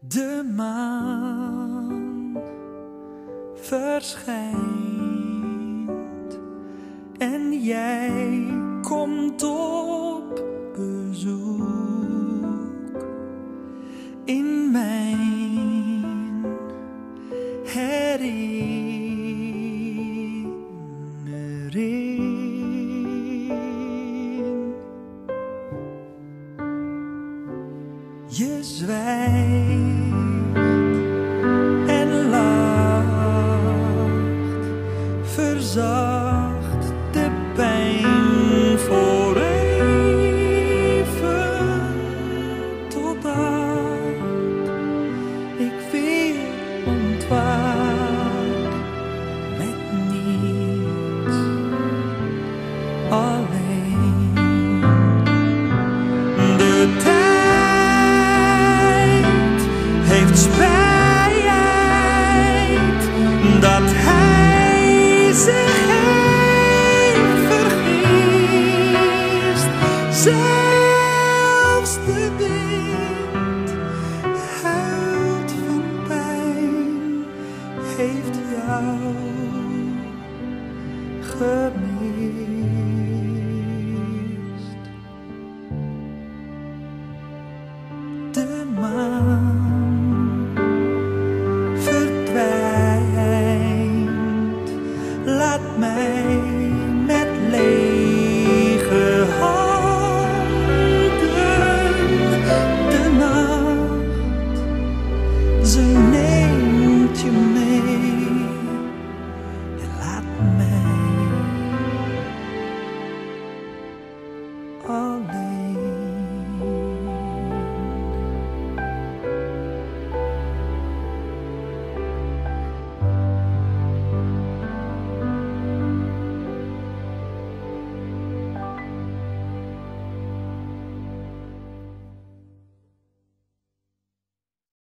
De maan verschijnt en jij komt op bezoek in mijn herinnering. Je zwijgt en lacht, verzacht heeft jou gemist. De maan. Oh.